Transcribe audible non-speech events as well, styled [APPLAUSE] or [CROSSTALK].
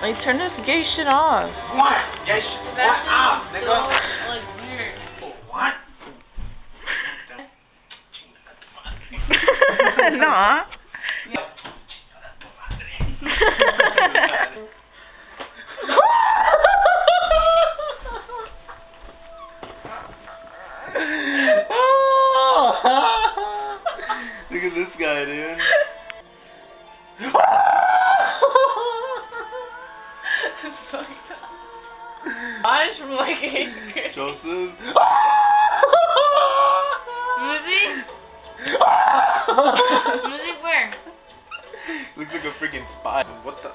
Hey, turn this gay shit off. What? Yes. What up, ah, nigga? like weird. What? [LAUGHS] nah. [LAUGHS] [LAUGHS] Look at this guy, dude. Eyes from like eighth [LAUGHS] grade. Joseph. Music? [LAUGHS] Music where? Looks like a freaking spy. What the?